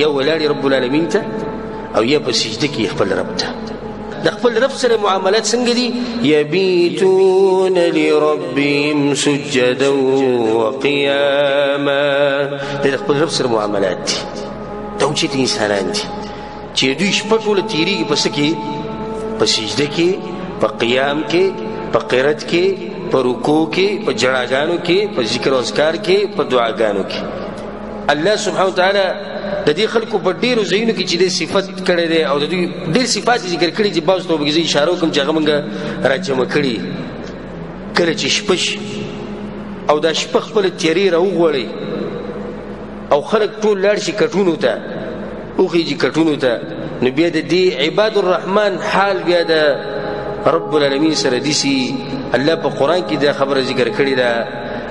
یا ولاړ رب العالمین ته او یا په سجده کې خپل رب ته د خپل رب سره معاملات څنګه دي یبیتون لربهم سجدا وقیاما د خپل رب سره معاملات دي دا چې انسانان دي چې دوی شپه ټوله تیریږي پس کې په سجده کې په قیام کې په قرت کې په رکوع کې په جړاګانو کې په ذکر او اذکار کې په دعاګانو کې الله سبحانه وتعالى د دې خلکو په ډیرو ځایونو کې چې د صفت کړي دي او د دې ډیر صفات ذکر کړي چې باز ته وګزي اشاره کوم چې هغه موږ راجم کړي کله چې شپش او د شپه خپل تیری راوغړي او خلک ټول لړ شي کټونو ته اوخی چې کټونو ته نو بیا د دې عباد الرحمن حال بیا د رب العالمین سره دي سي الله په قران کې دا خبره ذکر کړې ده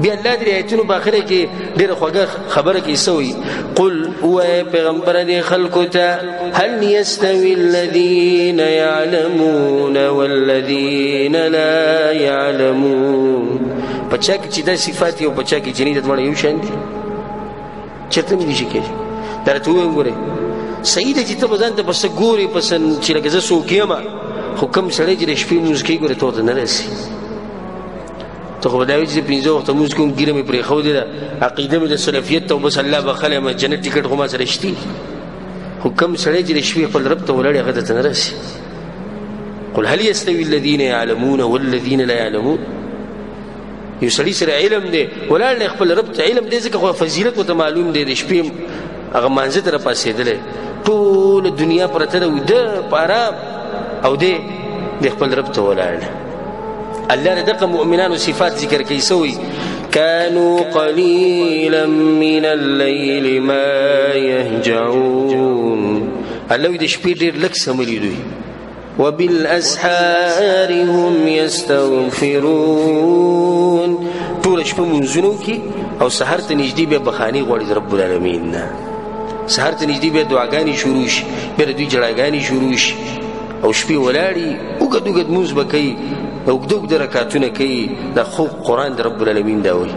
بیا الله دې ایتونو په اخره کې ډېر خوږه خبره کې سوی قل او پیغمبر دې خلکو ته هل یستوی الذین یعلمون والذین لا یعلمون پچا کې چې د صفات یو پچا کې جنې د دوړ یو شان دي چرته مې شي کې درته وګورئ ګوره سید چې ته بزن ته پس ګوري پس چې لکه زه سو کېما حکم سره چې شپې موږ کې ګوره ته نه رسي ته خو دا وی چې پنځه وخت موږ کوم ګیره مې پرې خو دي دا عقیده مې د سلفیت او بس الله بخله مې جنت ټیکټ خو ما سره شتي خو کم سړی چې شپې خپل رب ته ولاړ هغه ته نه راسي قل هل يستوي الذين يعلمون والذين لا يعلمون یو سړی سره علم دی ولاړ خپل رب ته علم دی ځکه خو فضیلت وته معلوم دی د شپې هغه مانځه تر پاسېدلې ټول دنیا پرته ده وده په آرام او دی د خپل رب ته ولاړ الله د دغه مؤمنانو صفات ذکر کوي سوی كانوا قليلا من الليل ما يهجعون الله د شپې ډېر لږ سمري دوی وبالاسحار هم يستغفرون ټول شپه منځونو کې او سحر ته نږدې به بخاني غوړي رب العالمین نه سحر ته نږدې به دعاګانې شروع شي به دوی جړاګانې شروع شي او شپې ولاړی وګد وګد موز بکی او وګد وګد رکعتونه کوي د خو قران د رب العالمین دا وایي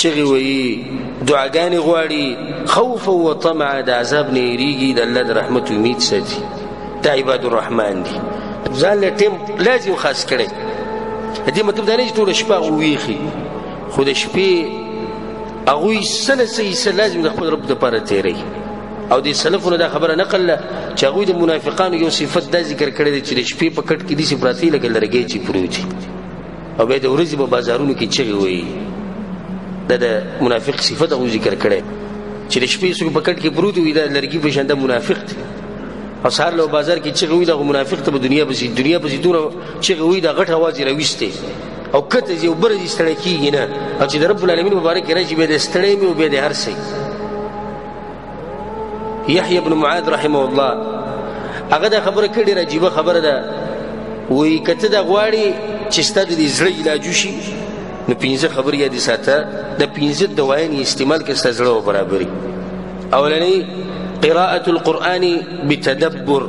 چغې وایي دعاګانې غواړي خوف او طمع د عذاب نه یریږي د الله د رحمت امید ساتي دا عباد الرحمن دي ځان له ټیم لازم خاص کړي دې مطلب دا نه چې ټوله شپه وویخي خو د شپې هغوی څه نه څه حصه لازم د خپل رب دپاره تېروي او د سلفونو دا خبره نقل ده چې هغوی د منافقانو یو صفت دا ذکر کړی دی چې د شپې په کټ کې داسې پراته لکه لرګی چې پروت او به د ورځې په بازارونو کې چغې وایي دا د منافق صفت او ذکر کړي چې د شپې څوک پکټ کې پروت وي دا لرګي په شان د منافق دی او سهار له بازار کې چغې وایي دا منافق ته په دنیا په دنیا په دونه چغې وایي دا غټ आवाज راويسته او کته یو بر دي ستړی کیږي نه او چې د رب العالمین مبارک راځي به د ستړی مې او به د هر څه یحیی ابن معاذ رحمه الله هغه د خبره کړي راجیبه خبره ده وی کته د غواړي چې ستاسو د زړه علاج شي نو پنځه خبرې یاد ساته د پنځه دوايان استعمال کې ستاسو زړه برابرۍ اولنې قراءة القرآن بتدبر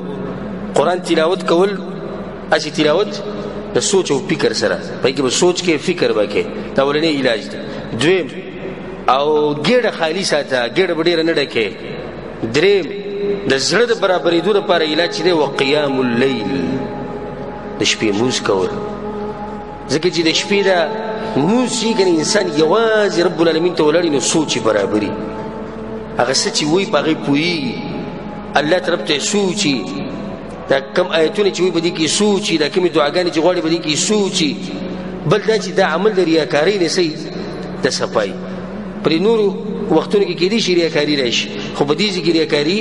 قرآن تلاوت کول اسی تلاوت د سوچ او فکر سره پای کې به سوچ کې فکر وکړي دا ولنې علاج دی دویم او ګډه خالی ساته ګډه ډیر نه ډکه درې د زړه د برابرېدو لپاره علاج دی وقيام الليل د شپې موز کول ځکه چې د شپې دا موز چې ګنې انسان یوازې رب العالمین ته ولاړی نو سوچ برابري هغه څه چې وایي په هغې پوهېږي الله طرف ته سوچي دا کم آیتونه چې وي په دې کې سوچي دا کمی دعاګانې چې غواړي په دې کې سوچي بل دا چې دا عمل د ریاکارۍ نه سي د صفای پر نورو وختونو کې کېدی شي ریاکاری راشي خو په دې ځای کې ریاکاری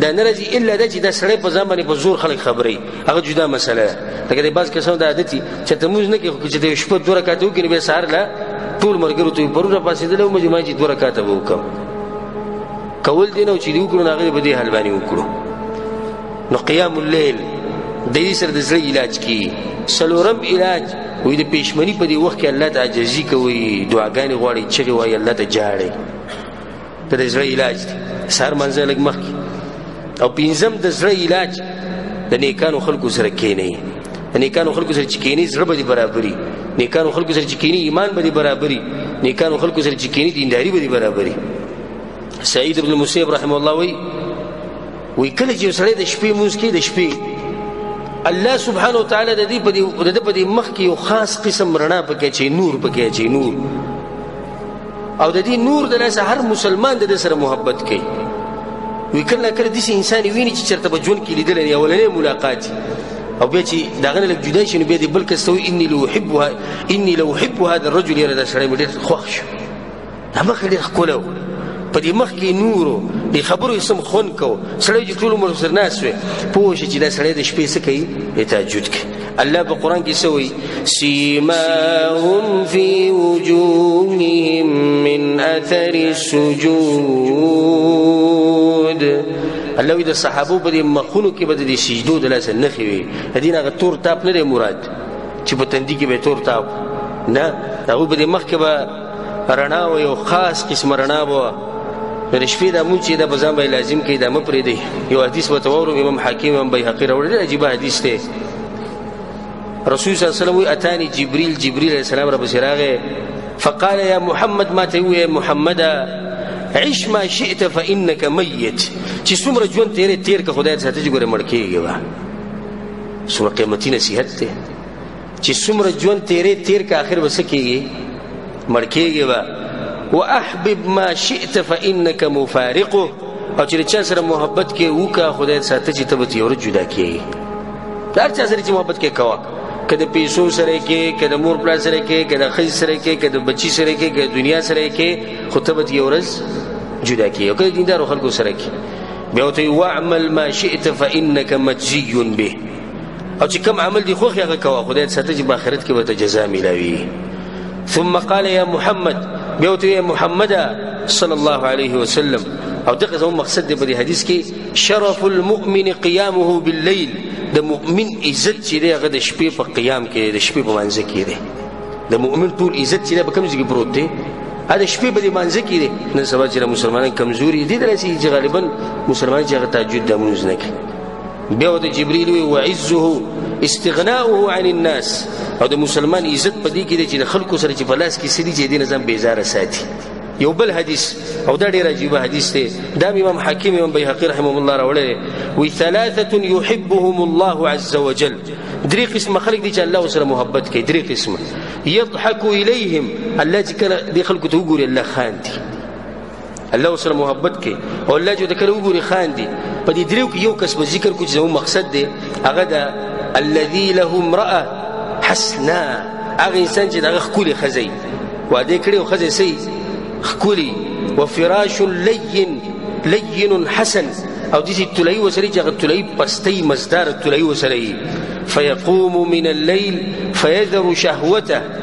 دا نه راځي الا د چې د سړی په ځان باندې په زور خلک خبري هغه جدا مسله ده لکه د بعض کسانو د عادت چې ته موږ نه کې چې د شپه دوه رکعات وکړي نو به سهار لا ټول مرګرو ته پرونه پاسې دلو مې ما چې دوه رکعات وکم کول دي نو چې دی وکړو هغه به دې حل باندې وکړو نو قیام الليل د دې سره د زړه علاج کی سلورم علاج وې د پېشمنی په دې وخت کې الله ته عاجزي کوي دعاګانې غواړي چې وایي الله ته جاړي د زړه علاج دی سر منځه لګ مخ او پینځم د زړه علاج د نیکانو خلکو سره کینی د نیکانو خلکو سره چې کینی زړه به برابرۍ نیکانو خلکو سره چې کینی ایمان به برابرۍ نیکانو خلکو سره چې کینی دینداری به برابرۍ سعید ابن مسیب رحم الله وی وی کله چې سړی د شپې مونږ کې د شپې الله سبحانه وتعالى د دې په دې د دې په دې مخ کې یو خاص قسم رڼا پکې چې نور پکې چې نور او د دې نور د لاسه هر مسلمان د سره محبت کوي وی کله کله داسې انسان ویني چې چېرته به ژوند کې لیدلی نه اولنی ملاقات او بیا چې د هغه نه لږ جدا شي نو بیا دې بل کس ته وایي اني لو احب اني لو احب هذا الرجل یاره دا سړی مې ډېر خوښ شو دا مخ ډېر ښکلی و په دې مخ کې نورو د خبرو سم خون کو سړی چې ټول عمر سر ناس وي پوه شي چې دا سړی د شپې څه کوي د تهجد کوي الله په قرآن کې څه وایي سیماهم فی وجوههم من اثر السجود الله د صحابو په مخونو کې به د سجدو د لاسه نه خوي دین هغه تور تاپ نه مراد چې په تندې کې به تور تاپ نه هغه به مخ کې به رڼا و یو خاص قسم رڼا و نو د شپې دا مونځ چې دا په ځان باندې لازم کړي دا مه پرېږدئ یو حدیث ورته واورم امام حاکم امام بیهقي راوړی ډېر عجیبه حدیث دی رسول صلی الله علیه وسلم وایي اتاني جبریل جبریل علیه السلام راپسې راغی فقال یا محمد ما ته ووایه محمده عش ما شئت فإنك ميت چې څومره ژوند تیرې تیر که خدای ساته چې ګوره مړ کېږي څومره قیمتي نصیحت دی چې څومره ژوند تیرې تیر که اخر وسه کېږي مړ کېږي به واحبب ما شئت فانك مفارقه او چې چا سره محبت کې وکا خدای ساته چې ته به یو جدا کېږي دا چا سره چې محبت کې کوا کله پیسو سره کې کله مور پلا سره کې کله خځ سره کې کله بچی سره کې کله دنیا سره کې خطبت یو ورځ جدا کېږي او کله دیندارو خلکو سره کې بیا ته واعمل ما شئت فانك مجزي به او چې کوم عمل دی خو هغه کوه خدای دې ساته چې په آخرت کې به ته جزا ملاوي ثم قال يا محمد بیا وته یا محمد صلی الله علیه وسلم او دغه زموږ مقصد دی په دې حدیث کې شرف المؤمن قيامه بالليل د مؤمن عزت چې دی هغه د شپې په قیام کې د شپې په منځ کې دی د مؤمن ټول عزت چې په کوم ځای کې پروت دی ا د شپې په دې منځ کې دی نن سبا چې مسلمانان کمزوري دي درسي چې غالبا مسلمان چې هغه تهجد د مونږ نه کوي بیا د جبريل وی وعزه استغناؤه عن الناس او د مسلمان عزت په دې کې دی چې د خلکو سره چې په لاس کې سړي چې دین ځم بیزاره ساتي یو بل حدیث او دا ډیر عجیب حدیث دی دا امام حکیم امام بیهقی رحمه الله راوړی وی ثلاثه يحبهم الله عز وجل درې قسم خلک دي چې الله سره محبت کوي درې قسم يضحك اليهم الله چې کله د خلکو ته وګوري الله خان دي الله سره محبت کې او الله جو ذکر وګوري خان دي په دې دریو کې یو کس په ذکر کې زمو مقصد دی هغه دا الذي له امراه حسنا هغه انسان چې دغه خولي خزي واده کړي او خزي سي خولي وفراش لين لين حسن او دې تلای وسري چې هغه تلای پستي مزدار تلای وسري فيقوم من الليل فيذر شهوته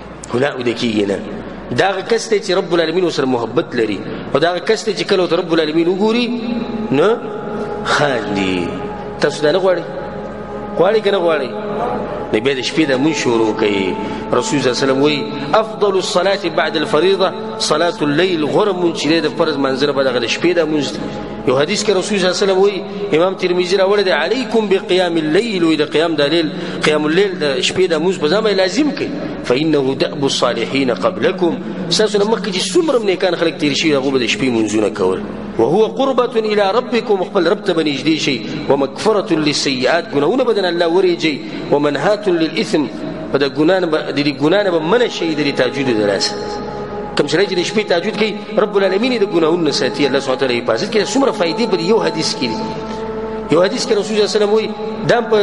ګناه ودې کېږي نه دا کس ته چې رب العالمین سره محبت لري او دا کس ته چې کله ته رب العالمین وګوري نو خاندي تاسو دا نه غواړئ غواړئ که نه غواړئ نو بیا د شپې د مونځ شروع کوي رسول صلی الله علیه وسلم وایي افضل الصلاه بعد الفریضه صلاه الليل غوره مونځ چې دی د فرض منځ نه بعد هغه د شپې د مونځ یو حدیث کې رسول الله صلی الله علیه وسلم وی امام ترمذی راوړی دی علیکم بقیام الليل وی د قیام د لیل قیام الليل د شپې د موز په ځای لازم کړئ فانه دأب الصالحین قبلکم ساسو مخکې چې څومره نه کان خلک تیر شي هغه به شپې منځونه کول وهو قربة الى ربكم خپل رب ته بنږدې شي ومغفرة للسيئات ګناونه بدن الله وريږي ومنهات للاثم په د ګنان د ګنان به منشي د تاجود دراسه کوم شری چې د شپې تهجد کوي رب العالمین د ګناهونو نه ساتي الله سبحانه وتعالی حفاظت کوي څومره فائدې په یو حدیث کې دي یو حدیث کې رسول الله صلی الله علیه وسلم وایي دا په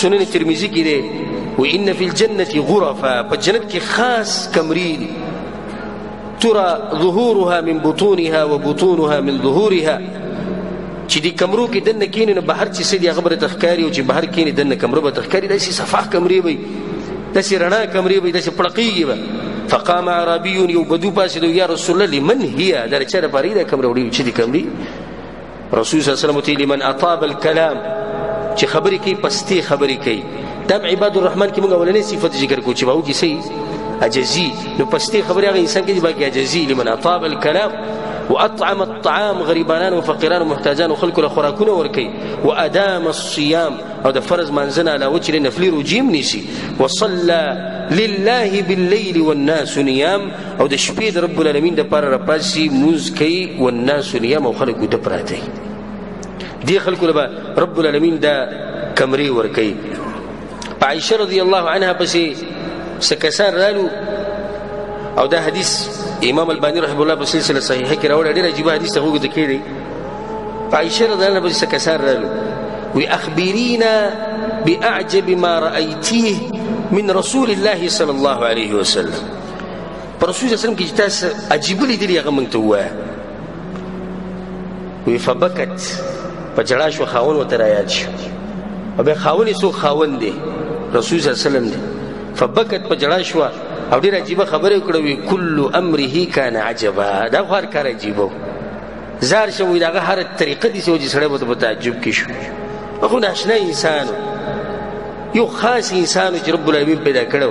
سنن ترمذی کې دی و ان فی الجنه غرفا په جنت کې خاص کمرې دي ترى ظهورها من بطونها وبطونها من ظهورها چې د کمرو کې دنه کینې نو بهر چې سړي هغه بر تخکاری او چې بهر کینې دنه کمره به تخکاری د سي صفه کمرې وي د سي رڼا کمرې وي د سي پړقېږي به فقام عربي یو بدو پاسې دو یا رسول الله لمن هي در چر پرې د کمرې وړي چې د کمرې رسول صلی الله علیه وسلم ته لمن اطاب الكلام چې خبرې کوي پستي خبرې کوي تب عباد الرحمن کې موږ ولنې صفت ذکر کو چې باو کې سي عجزي نو پستي خبرې هغه انسان کې چې باقي عجزي لمن اطاب الكلام واطعم طعام غریبانان او فقیران او محتاجان او خلکو له خوراکونه ورکي و ادام الصيام او د فرض منځنه علاوه چې نفلی رجیم نیسی وصلى لله بالليل والناس نيام او د شپې د رب العالمین د پر رپاسی موز کوي والناس نيام او خلکو د پراته دی خلکو له رب العالمین د کمرې ورکي په عائشه رضی الله عنها پسې سکسان رالو او دا حدیث امام البانی رحمه الله په سلسله صحیحه کې راوړی ډیر عجیب حدیث ته وګورئ کېږي عائشه رضی الله عنها پسې سکسان رالو وی اخبرینا باعجب ما رايتيه من رسول الله صلى الله عليه وسلم پر رسول الله صلی الله علیه وسلم کې تاسو عجیب لیدلی هغه مونږ ته وایي وی فبکت په جړا شو خاون وته رايات شو او به خاون سو خاون دی رسول صلی الله علیه وسلم دی فبکت په جړا شو او ډیر عجیب خبره کړې وی کل امره کان عجبا دا هر کار عجیب وو زار شو وی داغه هر طریقه دي سوجي سره وته په تعجب کې شو هغه ناشنا انسان یو خاص انسان چې رب العالمین پیدا کړو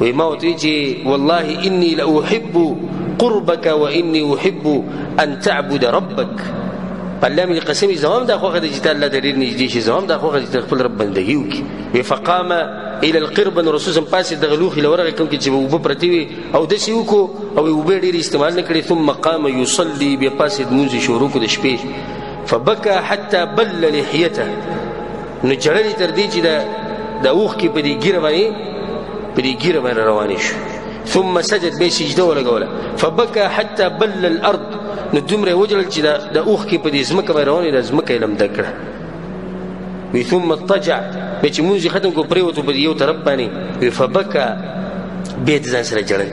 وی ما وتی چې والله انی لاحب قربک و انی احب ان تعبد ربک الله مې قسم زمام دا خوخه چې الله د ډیر نږدې شي زمام دا خوخه چې خپل رب بندگی وکي وی فقام الى القرب رسول سم پاسه د غلوخ لورغه کوم چې وب پرتی وي او د سی وکو او وب ډیر استعمال نکړي ثم قام يصلي به پاسه د موزي شروع کو د شپې فبكى حتى بل لحيته نو چړلې تر دې چې د د اوخ کې په دې ګیره باندې په دې ګیره باندې روانې شو ثم سجد به سجده ولګوله فبكى حتى بل الارض نو دومره وجل چې د اوخ کې په دې زمکه باندې روانې د زمکه لم دکړه وی ثم اضطجع به چې مونږ ختم کو پریوتو په یو طرف باندې وی فبكى به ځان سره جړل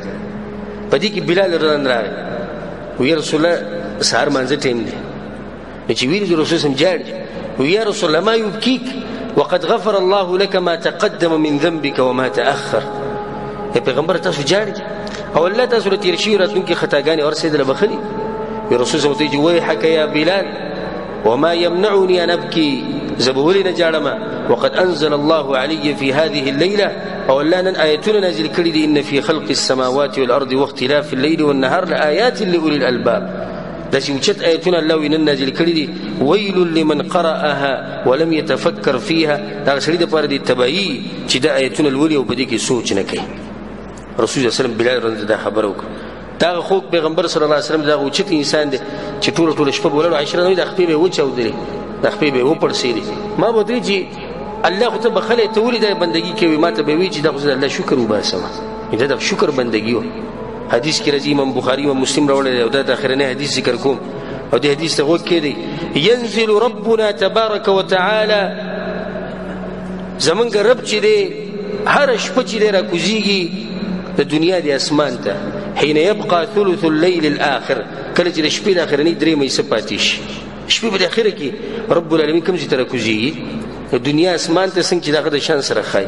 په دې کې بلال رضوان راغی وی رسول الله سهار مانځه ټیم دی نو چې ویل د رسول سم جاړ وی یا رسول الله ما یبکیک وقد غفر الله لك ما تقدم من ذنبك وما تأخر یا پیغمبر تاسو جاړ او الله تاسو له تیر شي راتلونکي خطاګانې اور سید له بخلی یا رسول سم ته وی حق یا بلال وما يمنعني ان ابكي زبولي نجارما وقد انزل الله علي في هذه الليله او الله نن ايتنا نازل کړي دي ان في خلق السماوات والارض واختلاف الليل والنهار لايات لاولي الالباب داسې اوچت آیتونه الله وی نن نازل کړي دي ویل لمن قرأها ولم يتفکر فيها دا سړي د پاره دي تبعی چې د آیتونه لولي او په دې کې سوچ نه کوي رسول الله صلی الله علیه وسلم بلال رضی الله خبر وکړه دا خو پیغمبر صلی الله علیه وسلم دا اوچت انسان دی چې ټول ټول شپه بولل عشره نه د خپې به وچاو دی د خپې به و پړسېری ما به دې چې الله خو ته بخله ته ولې د بندگی کوي ما ته به وی چې د الله شکر وباسم دا د شکر بندگی و حدیث کې راځي امام بخاری او مسلم راوړل او دا د اخرنه حدیث ذکر کوم او د حدیث ته وګورئ کېدی ينزل ربنا تبارك وتعالى زمونږ رب چې دی هر شپه چې دی راکوزیږي د دنیا د اسمان ته حين يبقى ثلث الليل الاخر کله چې د شپې د اخرنی درې مې سپاتې شي شپې په اخره کې رب العالمین کوم چې تر کوزیږي د دنیا اسمان ته څنګه چې دغه د شان سره خای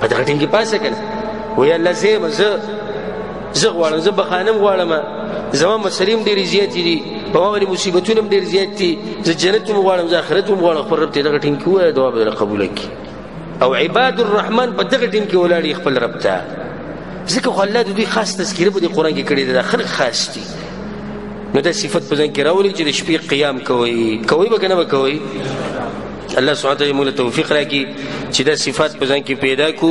په دغه ټینګ کې پاسه کړه وی الله زه مزه زه غواړم زه بخانم غواړم زما مسلیم ډیر زیات دي په وغه مصیبتونه ډیر زیات دي زه جنت هم غواړم زه آخرت هم غواړم خپل رب ته دغه ټینګ کې وای دعا به قبول کړي او عباد الرحمن په دغه ټینګ کې ولاړ خپل رب ته ځکه خو الله د دوی خاص تذکره په دې قرآن کې کړې ده خلک خاص دي نو دا صفت په ځان کې راولي چې د شپې قیام کوي کوي به که نه به کوي الله سبحانه وتعالى موږ توفیق راکړي چې دا صفات په ځان کې پیدا کو